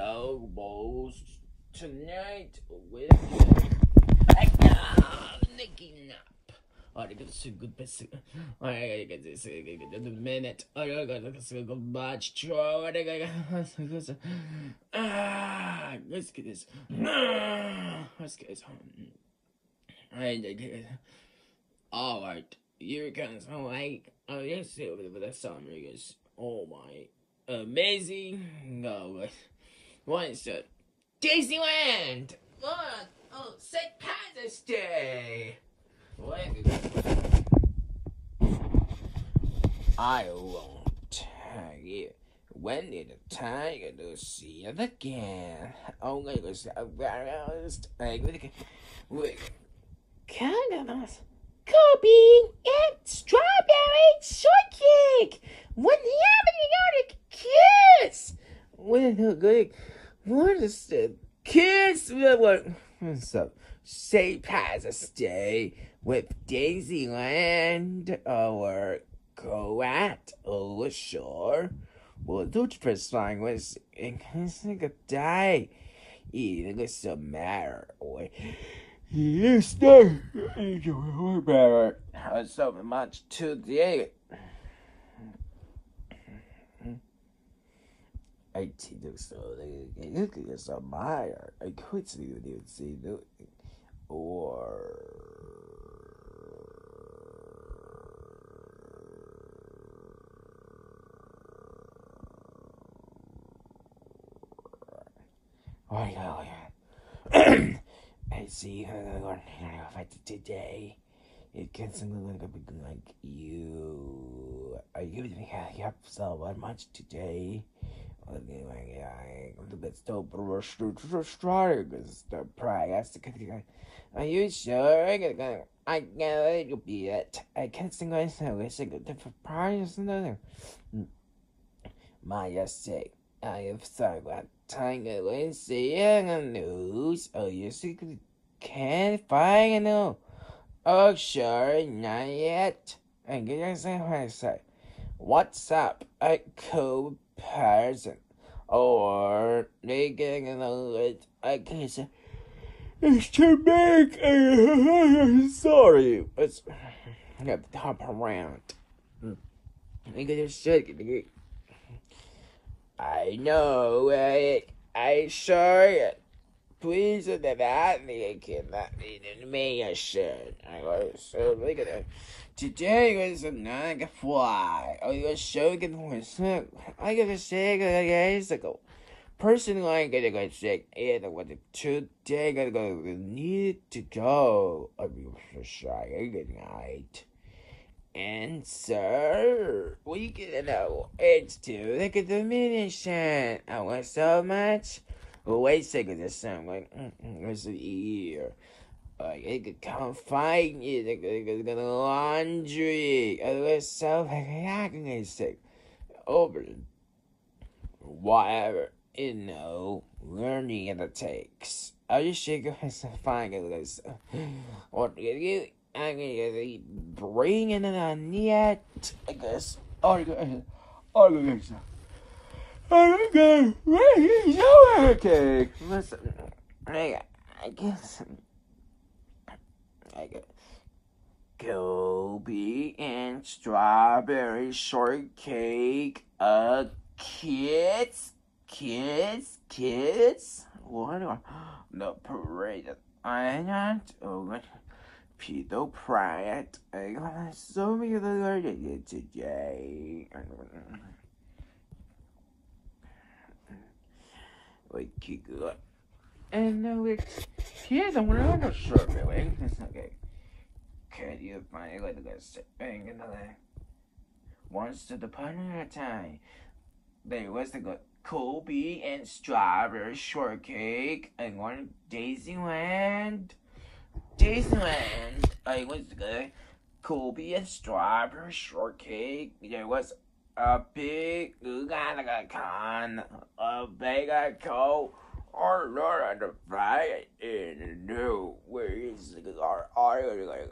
Bowls tonight with Nicky Nap. I got a good best. I got this a minute. I got this good batch. Draw. I got Ah, let's get this. Let's get this. I all right. Here comes my like. Oh yes, with the song oh my amazing. No, what is it? Disneyland. What? Oh, St. Patrick's Day. What? I won't tell you. When did the tiger to see it again? Oh, my gosh, I was embarrassed. I would. Kind of nice. Kobe and strawberry shortcake. When the having a kiss. When the good. What is the kiss? What? What's up? St. a Day with Daisyland or go at oh sure. Well, don't first line was in like a day. Eating is a matter. Yes, no. Better. So much today. I think so. Look at some Meyer. I could see you see no or. Oh, yeah. Oh, I see her going to fight today. It gets something like like you. Are you giving have so uh, much today? Okay, like I'm a bit still strong because the price. Are you sure? I know it'll be it. I can't sing myself. It's a different price. No, mm. My uh, say, I have thought about time away seeing the news. Oh, you can't find no. Oh, sure, not yet. I guess I say, what's up? A cool person. Or they getting it. I guess it's too big. Sorry. It's, I have to hop around. I just shake I know it. I saw it. Please me a shirt. I was so look at it. Today was a night fly. I was so good for I got a sick days ago. Personally, I gotta go sick. And what the today gotta go need to go. I mean, for shy. Good night. And sir, we get know it's too like a diminution. I want so much. Well, wait a second, this song like where's the ear? I could come find you. They could go to laundry. I was so like sick. Over whatever you know, learning it takes. I just shake myself fine because what do you I'm gonna bring in an yet. I guess. Oh, I guess. Okay. Listen. I, I guess. I guess. Kobe and strawberry shortcake. Uh, kids, kids, kids. What are the parade? I not. Oh, Peter Pratt. I got so many today. Like, keep good. And no, it's here's a one of shirt, really. It's okay. Can you find like a thing in the leg? once to the partner time? There was the Kobe and strawberry shortcake and one Daisyland. Disneyland. I was good. Kobe and strawberry shortcake. There was a big Uganda con, a big coat, or Lord the fry in the new. Where is our audio? Like,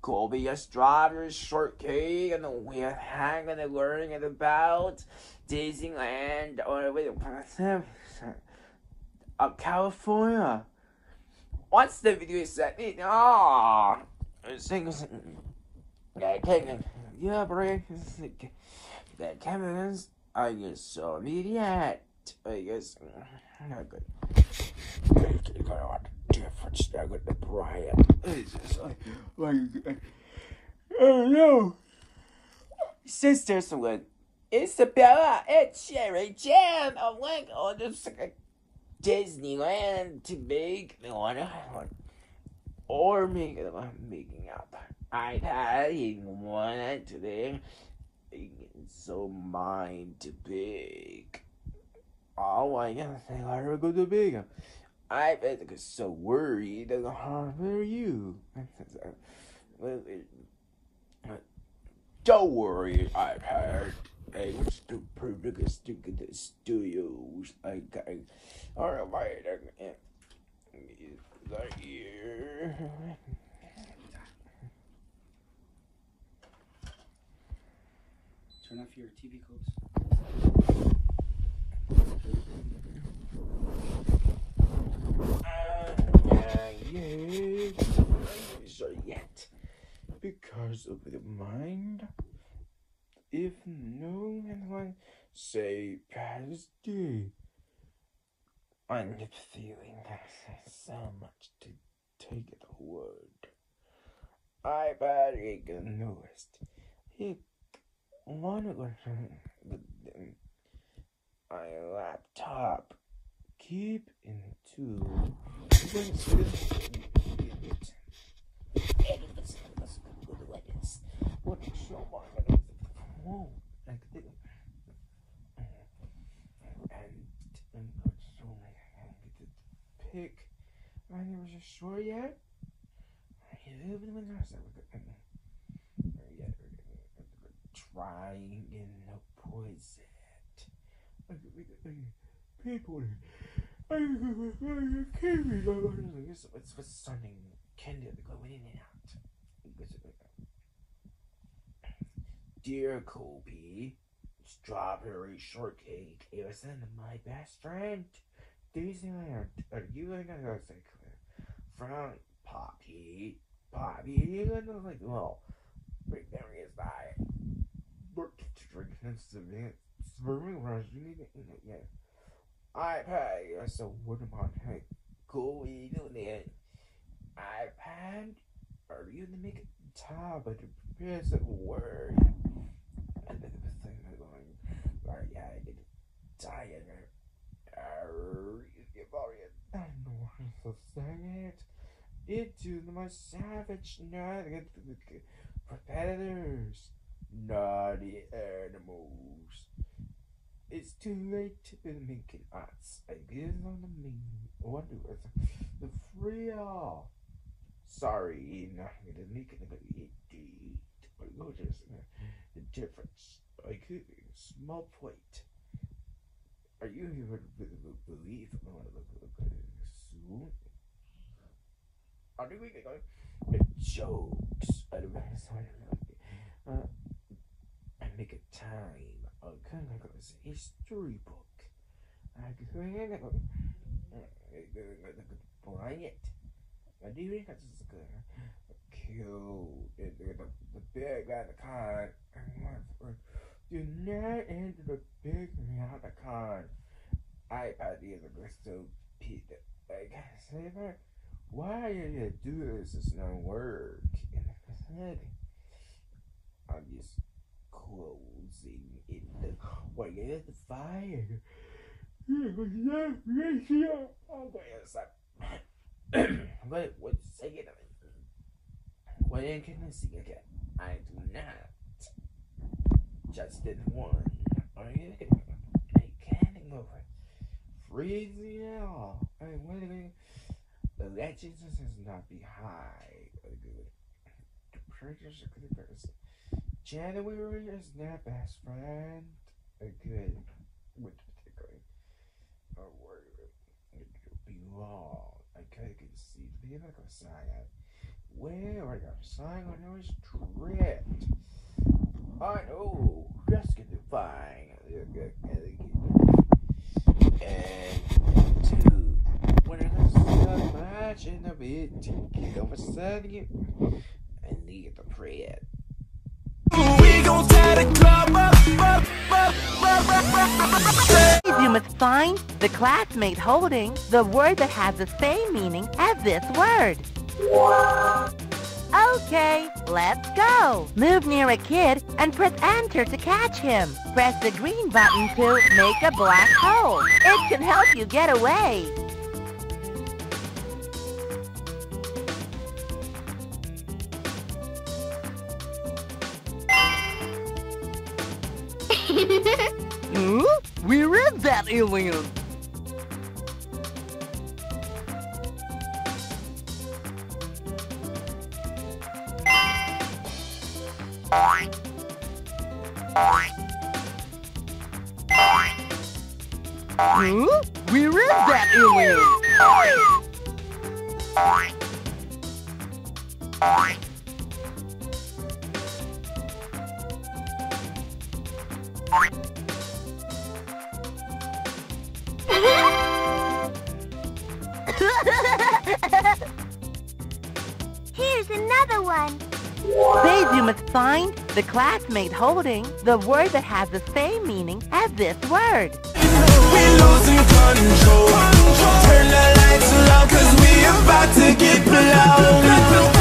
Kobe a strawberry shortcake and the weird hang and learning about Disneyland or wait, of California. Once the video is set, ah, singles. Yeah, bro. That cameras, I guess so. Immediate. I guess. Mm, not good. Got a lot of difference there with the Brian. It's just like, like, I don't know. Sisters with Isabella and Cherry Jam. I'm like, oh it's like Disneyland to make one or make it making up. I had one today. So mine to big. Oh I gotta say I go to big. I bet I'm so worried. How are you? Don't worry, I've had a stupid, stupid studios. I got all right. Right here. Turn off your TV codes. Uh, yet, because of the mind, if no one say past day, I'm feeling so much to take it word. I better get newest. Of my laptop. Keep into what show my phone like this. And and so I get to pick. My name was sure yet I live in the house trying in no poison. People it's, it's for stunning candy going in and out. Dear Kobe strawberry shortcake. It was in my best friend. Disneyland are you gonna go say from Poppy Poppy? You gonna like well Big Mary is that drinking swimming rush you need to yeah. iPad so what about hey cool you doing that iPad are you gonna make it top of the present word and then the thing is going right yeah I get tired you worried I don't know how to say it into the most savage not predators naughty animals. It's too late to be making arts. I guess on the main wonder the free all. Sorry, not gonna make it indeed. But notice the difference. I could be a small point. Are you to believe I'm gonna look soon? Are we going? Jokes. I don't know. Make a time. I a history book. I a uh, blanket. I do think that's just a cute. The, the, the big guy, the con. Do not enter the big behind the con. I idea the other crystal pit. Like, say that. Why did you do this? It's not work. And I said, closing in the way of the fire. Wait, what say it? What can I see again? I do not. Just in one. I can't go freezing out. I mean, what the legends is not be high. The predators are good. January is their best friend. A good, with particularly a word it be long. I can see the go sign Where are the sign when I was tripped? I know, just get to find. And two, when I got much in the bit to get over You must find the classmate holding the word that has the same meaning as this word. Okay, let's go. Move near a kid and press enter to catch him. Press the green button to make a black hole. It can help you get away. That alien? Hmm? Where is that alien? Here's another one. Save you must find the classmate holding the word that has the same meaning as this word. We're losing control. Turn the lights low cause we about to get blown.